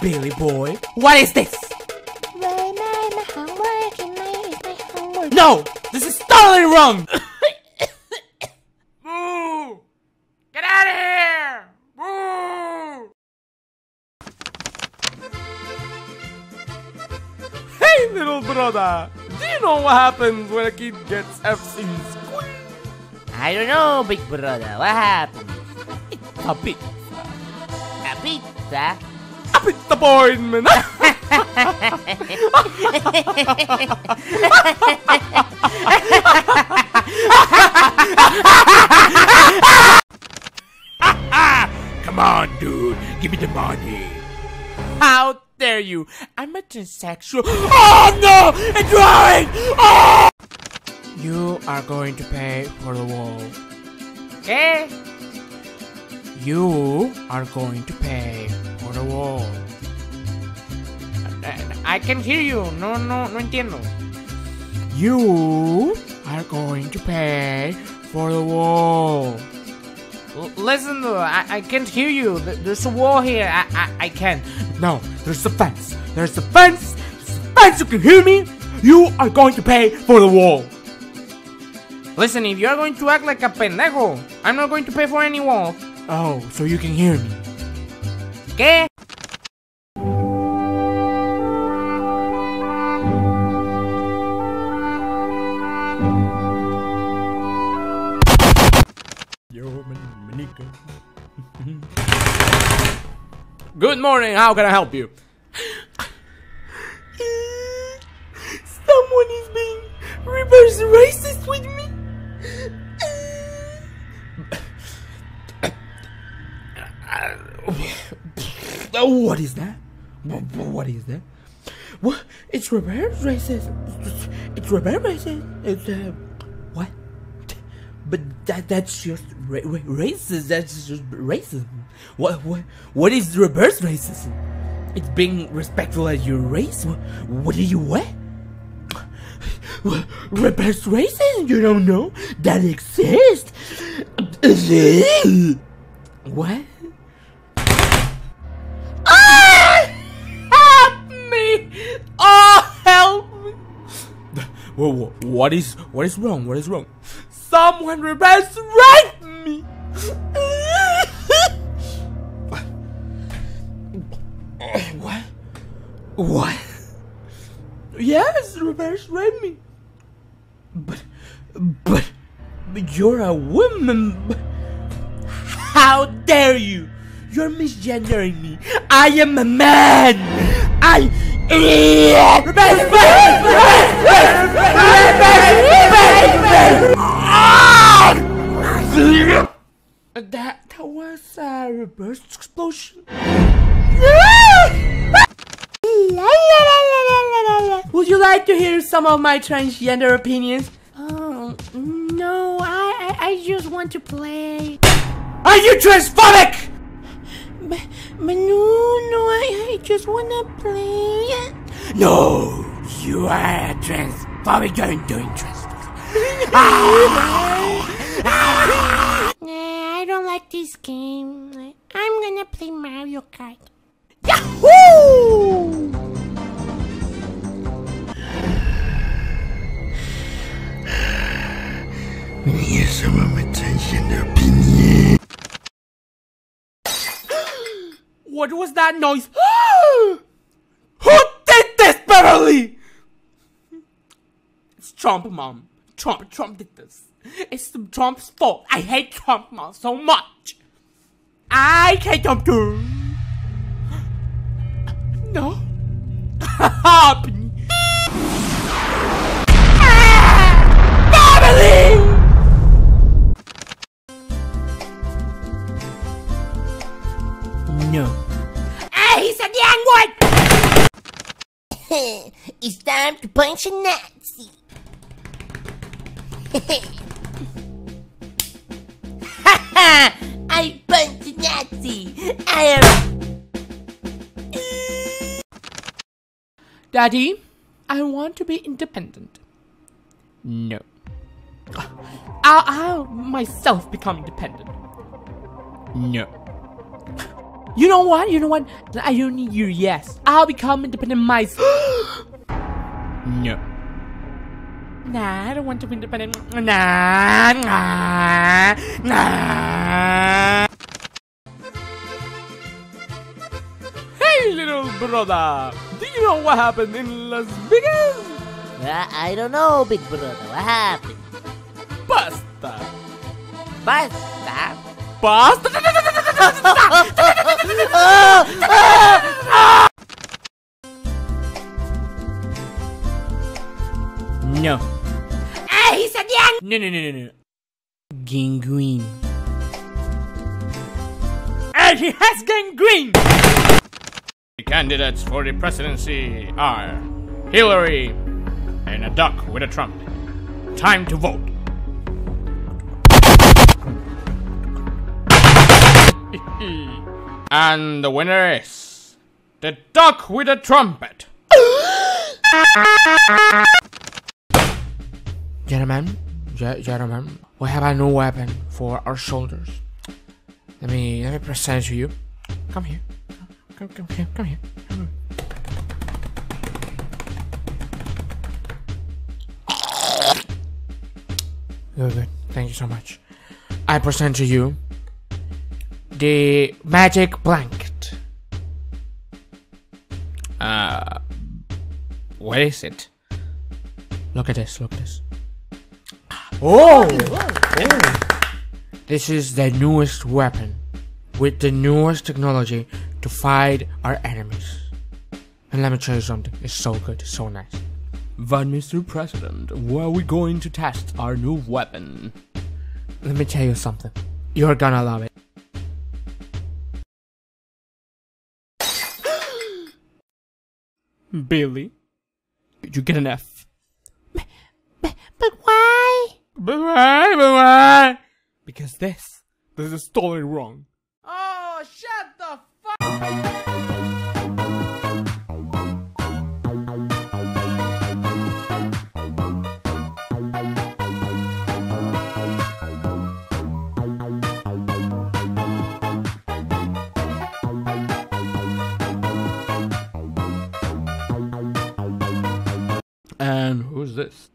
Billy boy. What is this? Well, my, my homework and my, my homework. No! This is totally wrong! Boo! Get out of here! Boo! Hey, little brother! Do you know what happens when a kid gets F's in school? I don't know, big brother. What happened? A bit. A pizza? A disappointment! Come on, dude. Give me the money. How dare you? I'm a transsexual. Oh no! It's right! Oh! You are going to pay for the wall. ¿Qué? You are going to pay for the wall. Uh, uh, I can hear you. No, no, no entiendo. You are going to pay for the wall. L- listen, I, I can't hear you. Th- There's a wall here. I, I, I can't. No, there's a fence. There's a fence. There's a fence. You can hear me. You are going to pay for the wall. Listen, if you're going to act like a pendejo, I'm not going to pay for any wall. Oh, so you can hear me. ¿Qué? Good morning. How can I help you? Someone is being reverse racist with me. Oh, what is that? Wha- wha- What is that? What? It's reverse racist. It's- reverse racist. It's uh, what? But that that's just ra- ra- racist. That's just racism. What what what is reverse racism? It's being respectful at your race. What, what do you? What? Reverse racism? You don't know that exists? what? Oh, help me! Whoa, whoa, what is what is wrong? What is wrong? Someone reverse raped me! what? What? Yes, reverse raped me. But, but, but you're a woman. How dare you? You're misgendering me. I am a man. I. That that was a reverse explosion. Would you like to hear some of my transgender opinions? Oh, no, I, I, I just want to play. Are you transphobic? But, but no, no, I, I just want to play. No, you are a transphobic. You're doing transphobic. Nah, I don't like this game. I'm gonna play Mario Kart. Yahoo! Here's some of my transgender opinion. What was that noise? Beverly? It's Trump, Mom. Trump, Trump did this. It's Trump's fault. I hate Trump, Mom, so much. I hate Trump too. No. Beverly! No. Ah, he's a young one! it's time to punch a Nazi. Ha ha! I punch a Nazi. I am. Daddy, I want to be independent. No. I'll, I'll myself become independent. No. You know what? You know what? I don't need your yes. I'll become independent myself. No. nah, I don't want to be independent. Nah, nah, nah. Hey, little brother. Do you know what happened in Las Vegas? Uh, I don't know, big brother. What happened? Pasta. Pasta? Basta. No. Ah, he said yeah. No, no, no, no, no. Gangrene. And he has gangrene! The candidates for the presidency are Hillary and a duck with a trumpet. Time to vote. and the winner is the duck with a trumpet. Gentlemen, ge- gentlemen, we have a new weapon for our shoulders. Let me let me present to you. Come here. Come, come here. Come here. Come here. Good, good. Thank you so much. I present to you the magic blanket. Uh, what is it? Look at this. Look at this. Oh! This is the newest weapon with the newest technology to fight our enemies. And let me tell you something. It's so good. It's so nice. But Mr. President, where are we going to test our new weapon? Let me tell you something. You're gonna love it. Billy, you get an F. But why? But why? But why? Because this, this is totally wrong. Oh, shut the fuck! This?